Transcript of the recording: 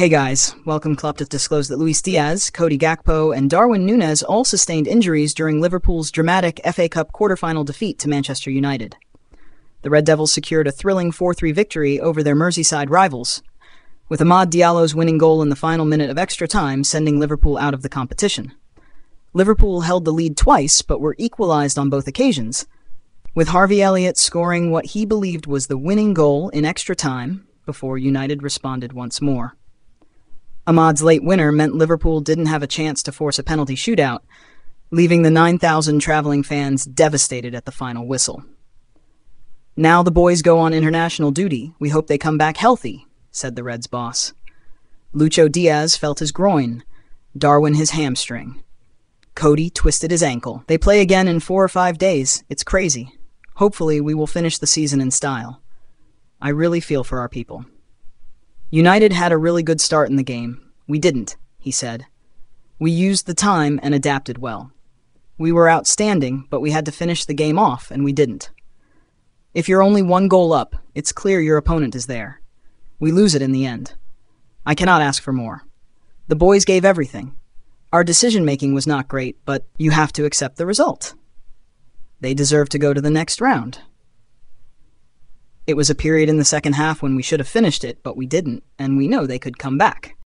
Hey guys, welcome. Klopp to disclose that Luis Diaz, Cody Gakpo, and Darwin Nunez all sustained injuries during Liverpool's dramatic FA Cup quarter-final defeat to Manchester United. The Red Devils secured a thrilling 4-3 victory over their Merseyside rivals, with Amad Diallo's winning goal in the final minute of extra time sending Liverpool out of the competition. Liverpool held the lead twice but were equalized on both occasions, with Harvey Elliott scoring what he believed was the winning goal in extra time before United responded once more. Amad's late winner meant Liverpool didn't have a chance to force a penalty shootout, leaving the 9,000 traveling fans devastated at the final whistle. Now the boys go on international duty. We hope they come back healthy, said the Reds boss. Lucho Diaz felt his groin, Darwin his hamstring. Cody twisted his ankle. They play again in four or five days. It's crazy. Hopefully, we will finish the season in style. I really feel for our people. United had a really good start in the game. We didn't, he said. We used the time and adapted well. We were outstanding, but we had to finish the game off, and we didn't. If you're only one goal up, it's clear your opponent is there. We lose it in the end. I cannot ask for more. The boys gave everything. Our decision making was not great, but you have to accept the result. They deserve to go to the next round. It was a period in the second half when we should have finished it, but we didn't, and we know they could come back.